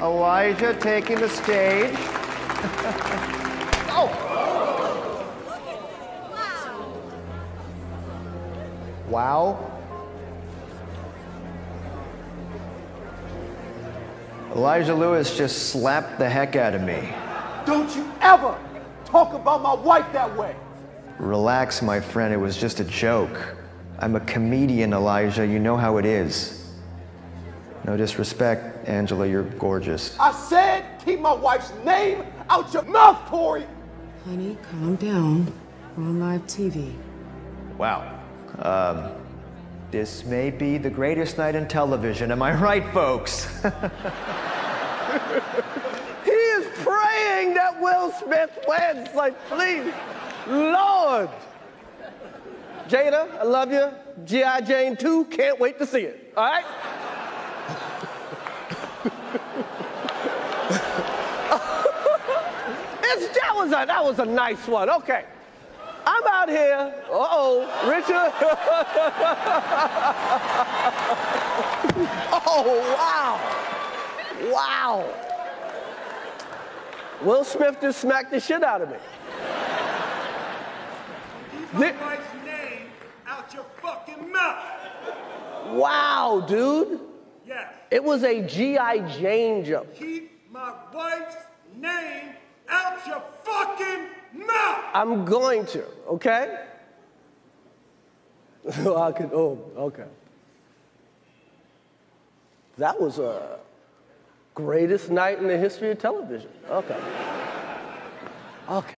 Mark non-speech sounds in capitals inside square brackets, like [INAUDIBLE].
Elijah taking the stage. oh! Wow. Elijah Lewis just slapped the heck out of me. Don't you ever talk about my wife that way. Relax, my friend. It was just a joke. I'm a comedian, Elijah. You know how it is. No disrespect, Angela. You're gorgeous. I said keep my wife's name out your mouth, Corey. Honey, calm down. We're on live TV. Wow. Um, this may be the greatest night in television. Am I right, folks? [LAUGHS] he is praying that Will Smith wins. Like, please, Lord. Jada, I love you. G.I. Jane 2, can't wait to see it. All right? It's, that, was a, that was a nice one. Okay. I'm out here. Uh-oh, Richard. [LAUGHS] oh, wow. Wow. Will Smith just smacked the shit out of me. Keep my wife's name out your fucking mouth. Wow, dude. Yes. It was a G.I. Jane jump. Keep my wife's name out your fucking mouth. I'm going to, okay? [LAUGHS] So I could, oh, okay. That was a greatest night in the history of television. Okay. Okay.